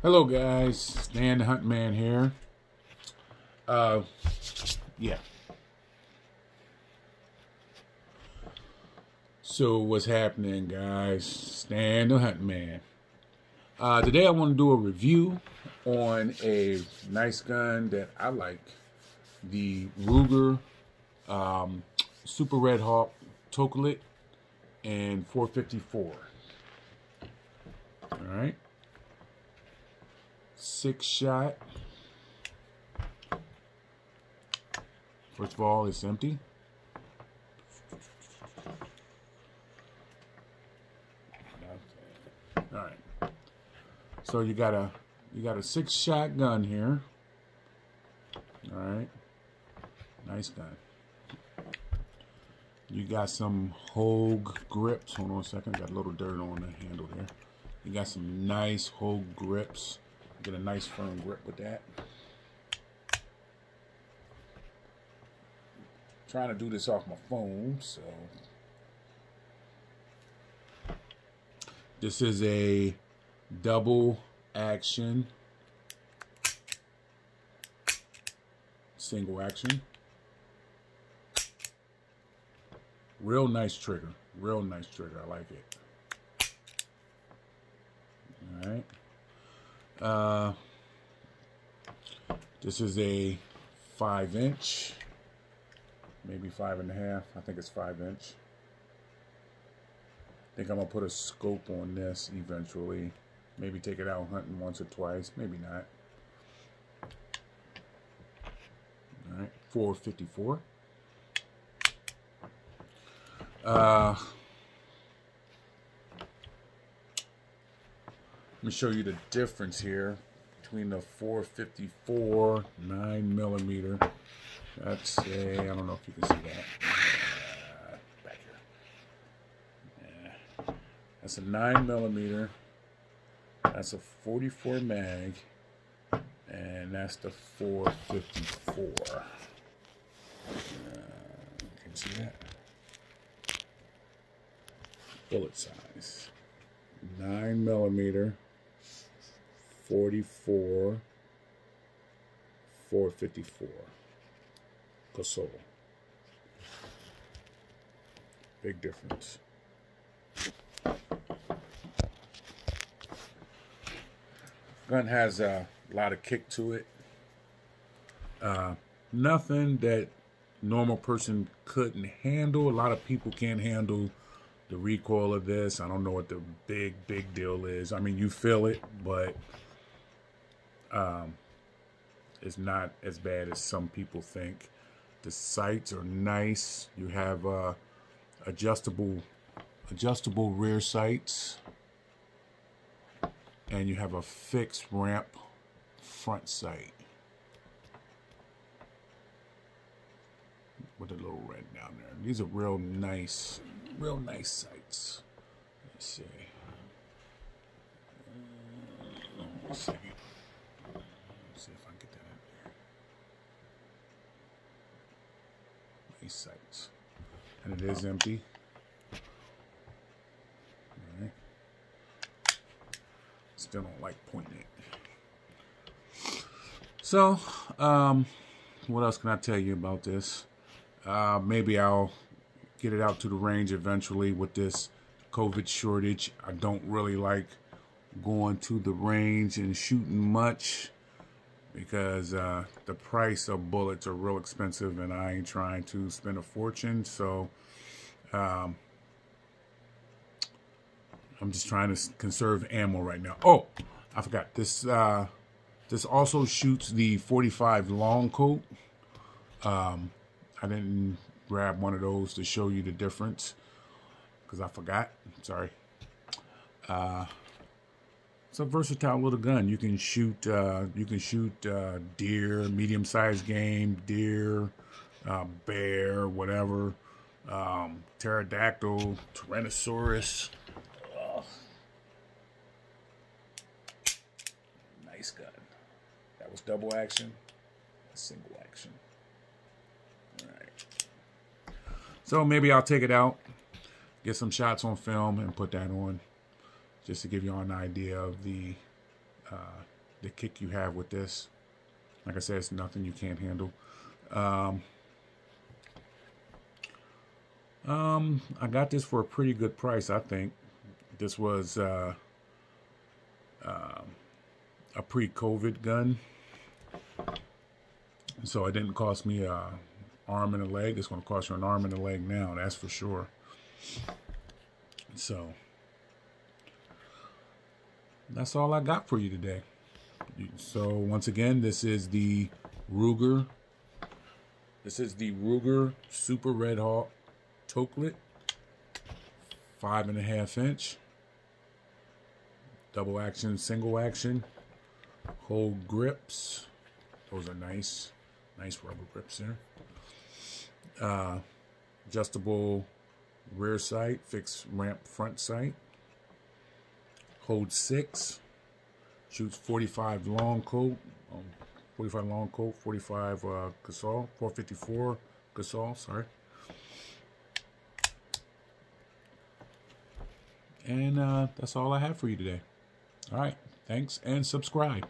Hello guys, Stan the Hunt Man here. Uh, yeah. So what's happening, guys? Stan the Hunt Man. Uh, today I want to do a review on a nice gun that I like, the Ruger um, Super Red Hawk Toklat and 454. All right six shot. First of all, it's empty. All right. So you got a you got a six shot gun here. All right. Nice gun. You got some Hogue grips. Hold on a second. Got a little dirt on the handle there. You got some nice Hogue grips. Get a nice firm grip with that. trying to do this off my phone, so. This is a double action. Single action. Real nice trigger. Real nice trigger. I like it. All right uh, this is a five inch, maybe five and a half. I think it's five inch. I think I'm gonna put a scope on this eventually. Maybe take it out hunting once or twice, maybe not. All right, 454. Uh, Let me show you the difference here between the 454 9 millimeter. That's a, I don't know if you can see that. Uh, back here. Yeah. That's a 9 millimeter. That's a 44 mag. And that's the 454. Uh, can you see that? Bullet size. 9 millimeter. 44, 454. Casull. Big difference. Gun has a lot of kick to it. Uh, nothing that normal person couldn't handle. A lot of people can't handle the recoil of this. I don't know what the big, big deal is. I mean, you feel it, but um, it's not as bad as some people think. The sights are nice. You have uh, adjustable adjustable rear sights, and you have a fixed ramp front sight with a little red down there. These are real nice, real nice sights. Let's see. Uh, second see if I can get that in there. These sights. And it is empty. Alright. Still don't like pointing it. So, um, what else can I tell you about this? Uh, maybe I'll get it out to the range eventually with this COVID shortage. I don't really like going to the range and shooting much because uh, the price of bullets are real expensive and I ain't trying to spend a fortune. So um, I'm just trying to conserve ammo right now. Oh, I forgot this. Uh, this also shoots the 45 long Colt. Um, I didn't grab one of those to show you the difference because I forgot. Sorry. Uh, it's a versatile little gun. You can shoot uh, you can shoot uh, deer, medium sized game, deer, uh, bear, whatever, um, pterodactyl, tyrannosaurus. Nice gun. That was double action, single action. All right. So maybe I'll take it out, get some shots on film, and put that on just to give you all an idea of the uh, the kick you have with this. Like I said, it's nothing you can't handle. Um, um, I got this for a pretty good price, I think. This was uh, uh, a pre-COVID gun, so it didn't cost me a arm and a leg. It's going to cost you an arm and a leg now, that's for sure. So that's all I got for you today. So once again, this is the Ruger. This is the Ruger Super Red Hawk Toklat, five and a half inch, double action, single action, Hogue grips. Those are nice, nice rubber grips there. Uh, adjustable rear sight, fixed ramp front sight. Hold six, shoots 45 long Colt, um, 45 long Colt, 45 uh, Casull, 454 Casull, sorry. And uh, that's all I have for you today. All right. Thanks and subscribe.